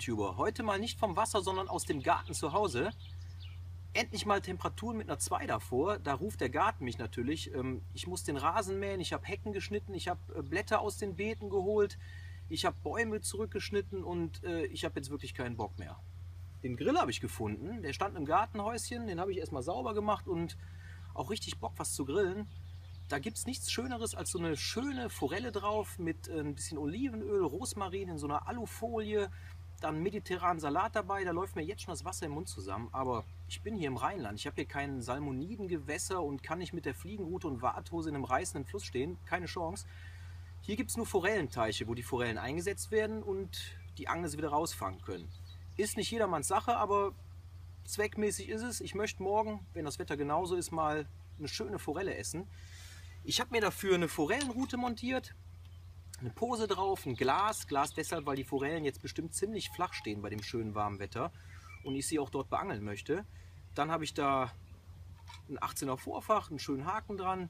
YouTuber. Heute mal nicht vom Wasser, sondern aus dem Garten zu Hause. Endlich mal Temperaturen mit einer 2 davor. Da ruft der Garten mich natürlich. Ähm, ich muss den Rasen mähen, ich habe Hecken geschnitten, ich habe äh, Blätter aus den Beeten geholt, ich habe Bäume zurückgeschnitten und äh, ich habe jetzt wirklich keinen Bock mehr. Den Grill habe ich gefunden. Der stand im Gartenhäuschen. Den habe ich erstmal sauber gemacht und auch richtig Bock, was zu grillen. Da gibt es nichts Schöneres als so eine schöne Forelle drauf mit äh, ein bisschen Olivenöl, Rosmarin in so einer Alufolie, dann mediterranen Salat dabei. Da läuft mir jetzt schon das Wasser im Mund zusammen. Aber ich bin hier im Rheinland. Ich habe hier kein Salmonidengewässer und kann nicht mit der Fliegenroute und Warthose in einem reißenden Fluss stehen. Keine Chance. Hier gibt es nur Forellenteiche, wo die Forellen eingesetzt werden und die Angler sie wieder rausfangen können. Ist nicht jedermanns Sache, aber zweckmäßig ist es. Ich möchte morgen, wenn das Wetter genauso ist, mal eine schöne Forelle essen. Ich habe mir dafür eine Forellenrute montiert, eine Pose drauf, ein Glas. Glas deshalb, weil die Forellen jetzt bestimmt ziemlich flach stehen bei dem schönen warmen Wetter und ich sie auch dort beangeln möchte. Dann habe ich da ein 18er Vorfach, einen schönen Haken dran.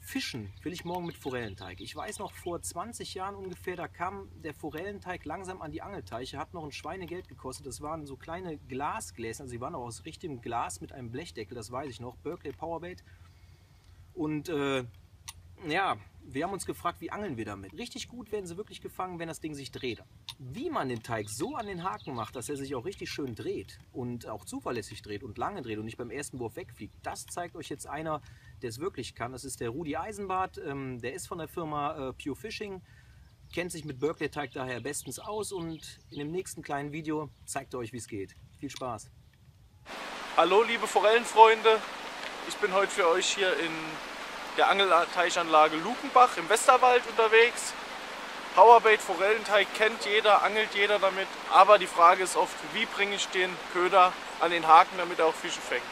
Fischen will ich morgen mit Forellenteig. Ich weiß noch, vor 20 Jahren ungefähr, da kam der Forellenteig langsam an die Angelteiche, hat noch ein Schweinegeld gekostet. Das waren so kleine Glasgläser, also sie waren auch aus richtigem Glas mit einem Blechdeckel, das weiß ich noch. Berkeley Powerbait. Und äh, ja, wir haben uns gefragt, wie angeln wir damit? Richtig gut werden sie wirklich gefangen, wenn das Ding sich dreht. Wie man den Teig so an den Haken macht, dass er sich auch richtig schön dreht und auch zuverlässig dreht und lange dreht und nicht beim ersten Wurf wegfliegt, das zeigt euch jetzt einer, der es wirklich kann. Das ist der Rudi Eisenbart, ähm, der ist von der Firma äh, Pure Fishing, kennt sich mit Berkeley-Teig daher bestens aus und in dem nächsten kleinen Video zeigt er euch, wie es geht. Viel Spaß! Hallo liebe Forellenfreunde, ich bin heute für euch hier in der Angelteichanlage Lukenbach im Westerwald unterwegs. Powerbait Forellenteig kennt jeder, angelt jeder damit, aber die Frage ist oft, wie bringe ich den Köder an den Haken, damit er auch Fische fängt.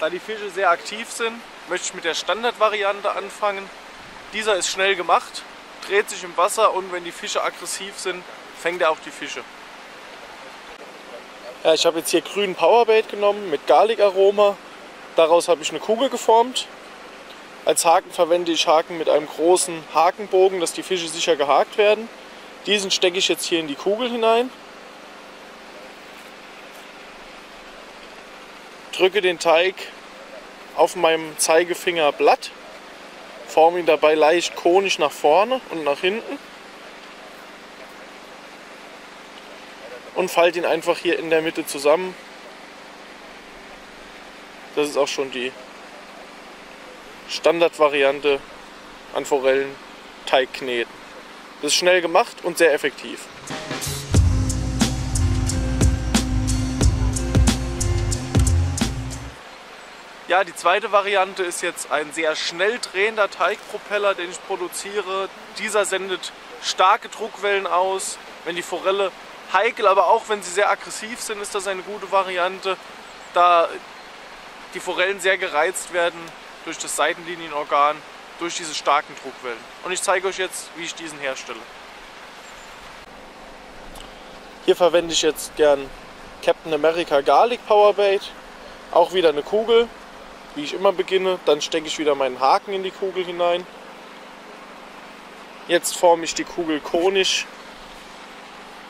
Da die Fische sehr aktiv sind, möchte ich mit der Standardvariante anfangen. Dieser ist schnell gemacht, dreht sich im Wasser und wenn die Fische aggressiv sind, fängt er auch die Fische. Ja, ich habe jetzt hier grünen Powerbait genommen mit Garlic-Aroma. Daraus habe ich eine Kugel geformt. Als Haken verwende ich Haken mit einem großen Hakenbogen, dass die Fische sicher gehakt werden. Diesen stecke ich jetzt hier in die Kugel hinein. Drücke den Teig auf meinem Zeigefinger Blatt, forme ihn dabei leicht konisch nach vorne und nach hinten und falte ihn einfach hier in der Mitte zusammen. Das ist auch schon die Standardvariante an Forellen Teig kneten. Das ist schnell gemacht und sehr effektiv. Ja, die zweite Variante ist jetzt ein sehr schnell drehender Teigpropeller, den ich produziere. Dieser sendet starke Druckwellen aus. Wenn die Forelle heikel, aber auch wenn sie sehr aggressiv sind, ist das eine gute Variante, da die Forellen sehr gereizt werden durch das Seitenlinienorgan, durch diese starken Druckwellen. Und ich zeige euch jetzt, wie ich diesen herstelle. Hier verwende ich jetzt gern Captain America Garlic Powerbait. Auch wieder eine Kugel, wie ich immer beginne. Dann stecke ich wieder meinen Haken in die Kugel hinein. Jetzt forme ich die Kugel konisch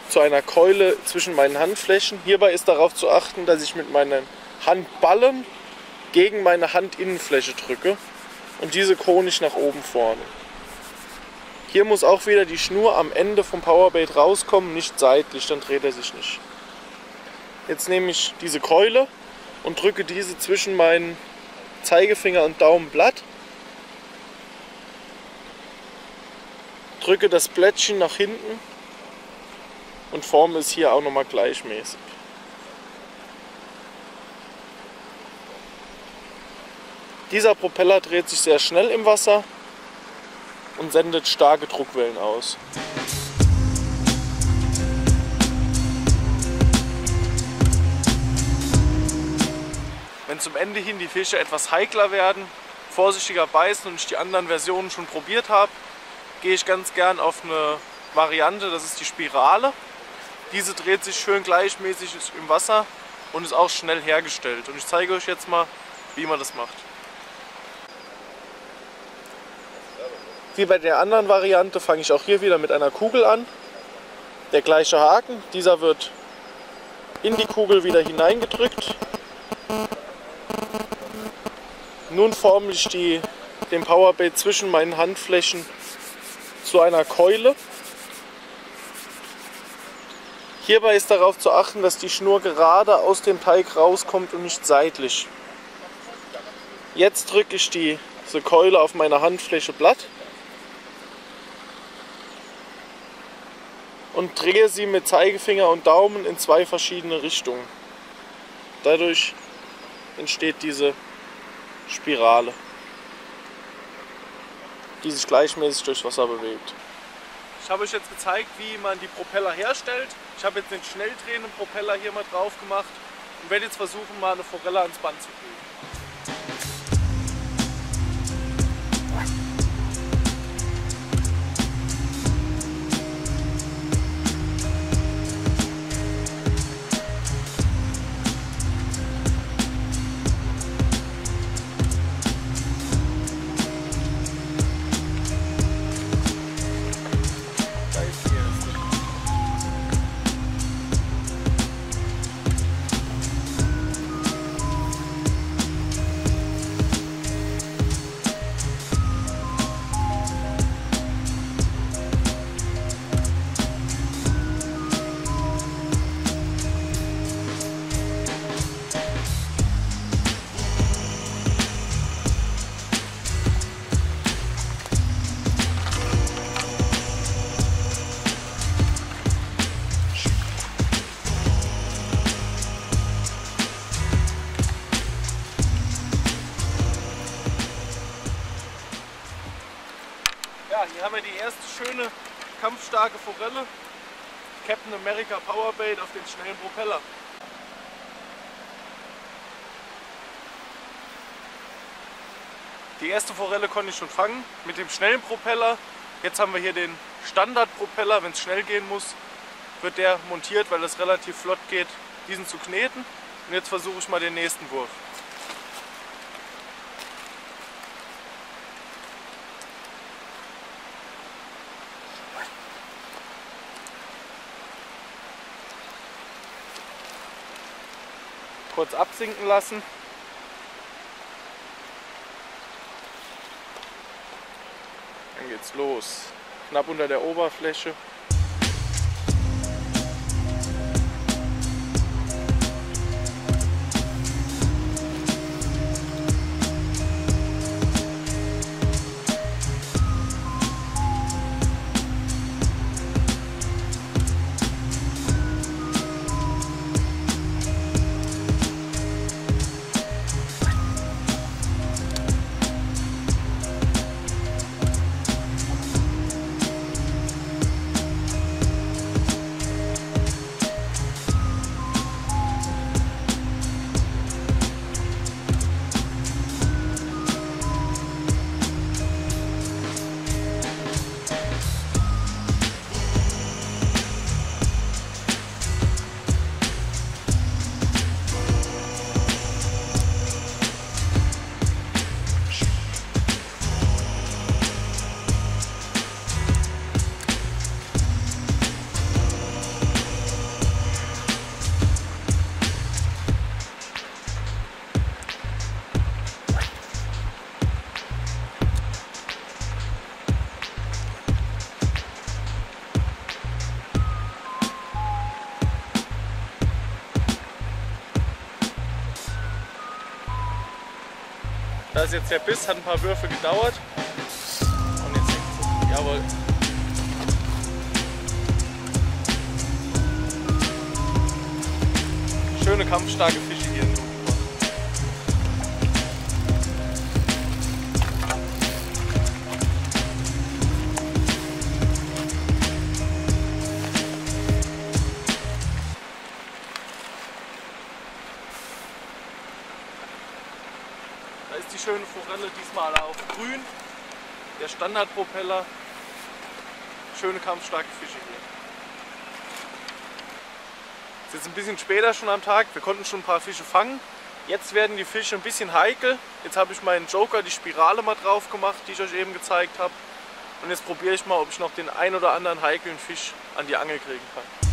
zu einer Keule zwischen meinen Handflächen. Hierbei ist darauf zu achten, dass ich mit meinen Handballen gegen meine Handinnenfläche drücke und diese konisch nach oben forme. Hier muss auch wieder die Schnur am Ende vom Powerbait rauskommen, nicht seitlich, dann dreht er sich nicht. Jetzt nehme ich diese Keule und drücke diese zwischen meinen Zeigefinger und Daumenblatt. Drücke das Blättchen nach hinten und forme es hier auch nochmal gleichmäßig. Dieser Propeller dreht sich sehr schnell im Wasser und sendet starke Druckwellen aus. Wenn zum Ende hin die Fische etwas heikler werden, vorsichtiger beißen und ich die anderen Versionen schon probiert habe, gehe ich ganz gern auf eine Variante, das ist die Spirale. Diese dreht sich schön gleichmäßig im Wasser und ist auch schnell hergestellt. Und ich zeige euch jetzt mal, wie man das macht. Wie bei der anderen Variante fange ich auch hier wieder mit einer Kugel an. der gleiche Haken. Dieser wird in die Kugel wieder hineingedrückt. Nun forme ich die, den Powerbait zwischen meinen Handflächen zu einer Keule. Hierbei ist darauf zu achten, dass die Schnur gerade aus dem Teig rauskommt und nicht seitlich. Jetzt drücke ich die, diese Keule auf meine Handfläche platt und drehe sie mit Zeigefinger und Daumen in zwei verschiedene Richtungen. Dadurch entsteht diese Spirale, die sich gleichmäßig durchs Wasser bewegt. Ich habe euch jetzt gezeigt, wie man die Propeller herstellt. Ich habe jetzt den schnelldrehenden Propeller hier mal drauf gemacht und werde jetzt versuchen, mal eine Forelle ans Band zu kriegen. Erste schöne kampfstarke Forelle. Captain America Powerbait auf den schnellen Propeller. Die erste Forelle konnte ich schon fangen mit dem schnellen Propeller. Jetzt haben wir hier den Standardpropeller. Wenn es schnell gehen muss, wird der montiert, weil es relativ flott geht, diesen zu kneten. Und jetzt versuche ich mal den nächsten Wurf. Kurz absinken lassen. Dann geht's los. Knapp unter der Oberfläche. Da ist jetzt der Biss, hat ein paar Würfe gedauert. Und jetzt hängt sie. Jawohl. Schöne kampfstarke Fische Der Standardpropeller. Schöne kampfstarke Fische hier. Es ist jetzt ein bisschen später schon am Tag. Wir konnten schon ein paar Fische fangen. Jetzt werden die Fische ein bisschen heikel. Jetzt habe ich meinen Joker, die Spirale mal drauf gemacht, die ich euch eben gezeigt habe. Und jetzt probiere ich mal, ob ich noch den ein oder anderen heiklen Fisch an die Angel kriegen kann.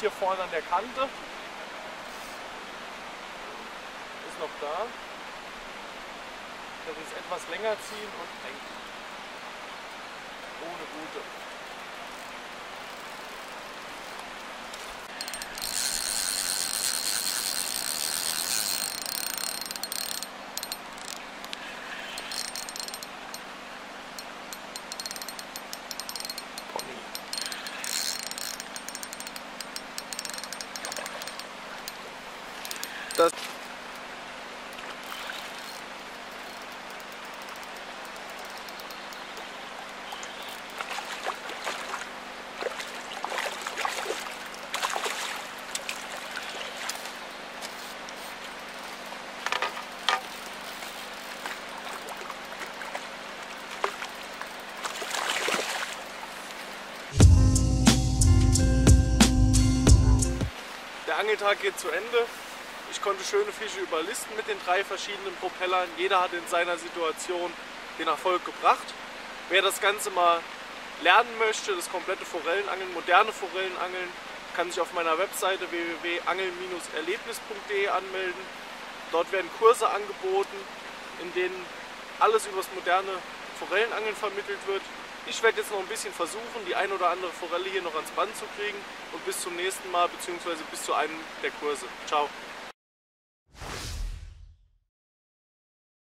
Hier vorne an der Kante. Ist noch da. Ich werde jetzt etwas länger ziehen und hängt. Ohne gute. Pony. Das Der Angeltag geht zu Ende. Ich konnte schöne Fische überlisten mit den drei verschiedenen Propellern. Jeder hat in seiner Situation den Erfolg gebracht. Wer das Ganze mal lernen möchte, das komplette Forellenangeln, moderne Forellenangeln, kann sich auf meiner Webseite www.angel-erlebnis.de anmelden. Dort werden Kurse angeboten, in denen alles über das moderne Forellenangeln vermittelt wird. Ich werde jetzt noch ein bisschen versuchen, die ein oder andere Forelle hier noch ans Band zu kriegen und bis zum nächsten Mal, beziehungsweise bis zu einem der Kurse. Ciao.